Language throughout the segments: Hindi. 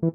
Thank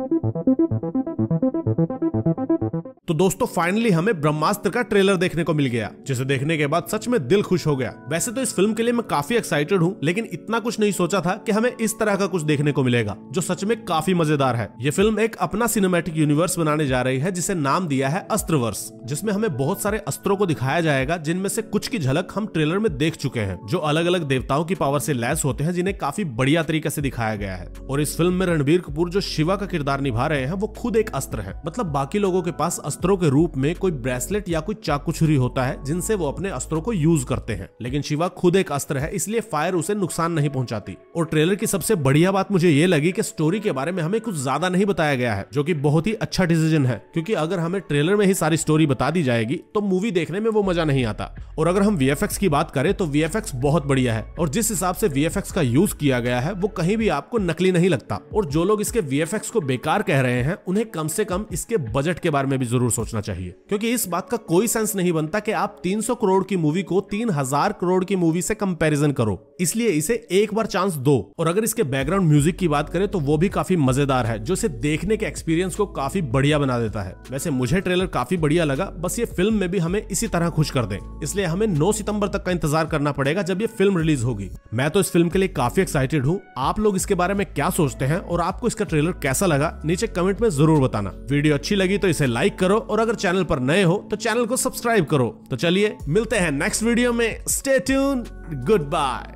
you. तो दोस्तों फाइनली हमें ब्रह्मास्त्र का ट्रेलर देखने को मिल गया, जिसे देखने के बाद सच में दिल खुश हो गया। वैसे तो इस फ़िल्म के लिए मैं काफ़ी एक्साइटेड हूँ, लेकिन इतना कुछ नहीं सोचा था कि हमें इस तरह का कुछ देखने को मिलेगा, जो सच में काफ़ी मज़ेदार है। ये फ़िल्म एक अपना सिनेमेटिक यूनिवर्स बनाने जा रही है, जिसे नाम दिया है अस्त्रवर्ष जिसमें हमें बहुत सारे अस्त्रों को दिखाया जाएगा, जिनमें से कुछ की झलक हम ट्रेलर में देख चुके हैं, जो अलग अलग देवताओं की पावर से लैस होते हैं, जिन्हें काफ़ी बढ़िया तरीके से दिखाया गया है। और इस फ़िल्म में रणबीर कपूर, जो शिवा का किरदार निभा रहे हैं, वो खुद एक अस्त्र है। मतलब बाकी लोगों के पास अस्त्रों के रूप में कोई ब्रेसलेट या कोई चाकू छुरी होता है, जिनसे वो अपने अस्त्रों को यूज़ करते हैं। लेकिन शिवा खुद एक अस्त्र है, इसलिए फायर उसे नुकसान नहीं पहुंचाती। और ट्रेलर की सबसे बढ़िया बात मुझे ये लगी कि स्टोरी के बारे में हमें कुछ ज़्यादा नहीं बताया गया है, जो कि बहुत ही अच्छा डिसीज़न है। क्योंकि अगर हमें ट्रेलर में ही सारी स्टोरी बता दी जाएगी तो मूवी देखने में वो मज़ा नहीं आता। और अगर हम वीएफएक्स की बात करें तो वीएफएक्स बहुत बढ़िया है। और जिस हिसाब से वीएफएक्स का यूज़ किया गया है, वो कहीं भी आपको नकली नहीं लगता। और जो लोग इसके वीएफएक्स को बेकार कह रहे हैं, उन्हें कम से कम इसके बजट के बारे में भी ज़रूर सोचना चाहिए। क्योंकि इस बात का कोई सेंस नहीं बनता कि आप 300 करोड़ की मूवी को 3000 करोड़ की मूवी से कंपैरिजन करो। इसलिए इसे एक बार चांस दो। और अगर इसके बैकग्राउंड म्यूज़िक की बात करें तो वो भी काफ़ी मज़ेदार है, जो इसे देखने के एक्सपीरियंस को काफ़ी बढ़िया बना देता है। वैसे मुझे ट्रेलर काफ़ी बढ़िया लगा, बस ये फ़िल्म में भी हमें इसी तरह खुश कर दे। इसलिए हमें नौ सितंबर तक का इंतज़ार करना पड़ेगा जब ये फ़िल्म रिलीज़ होगी। मैं तो इस फ़िल्म के लिए काफ़ी एक्साइटेड हूँ। आप लोग इसके बारे में क्या सोचते हैं? और आपको इसका ट्रेलर कैसा लगा? नीचे कमेंट में ज़रूर बताना। वीडियो अच्छी लगी तो इसे लाइक करो और अगर चैनल पर नए हो तो चैनल को सब्सक्राइब करो। तो चलिए, मिलते हैं नेक्स्ट वीडियो में। Stay tune goodbye